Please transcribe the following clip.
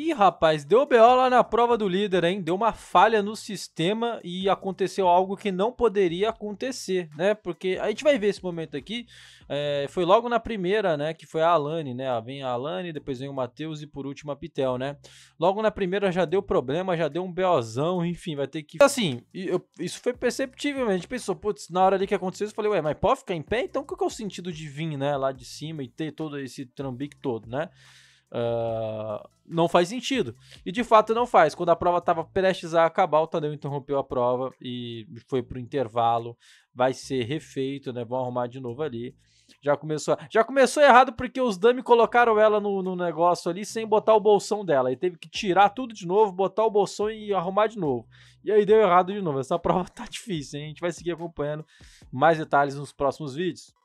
Ih, rapaz, deu BO lá na prova do líder, hein? Deu uma falha no sistema e aconteceu algo que não poderia acontecer, né? Porque a gente vai ver esse momento aqui. É, foi logo na primeira, né? Que foi a Alane, né? Vem a Alane, depois vem o Matheus e por último a Pitel, né? Logo na primeira já deu problema, já deu um BOzão, enfim, vai ter que. Assim, eu, isso foi perceptível, a gente pensou, putz, na hora ali que aconteceu, eu falei, ué, mas pode ficar em pé? Então qual que é o sentido de vir, né? Lá de cima e ter todo esse trambique todo, né? Uh, não faz sentido. E de fato não faz. Quando a prova estava prestes a acabar, o Tadeu interrompeu a prova e foi para o intervalo. Vai ser refeito, né? Vão arrumar de novo ali. Já começou, já começou errado porque os dummy colocaram ela no, no, negócio ali sem botar o bolsão dela. E teve que tirar tudo de novo, botar o bolsão e arrumar de novo. E aí deu errado de novo. Essa prova tá difícil, hein? A gente vai seguir acompanhando mais detalhes nos próximos vídeos.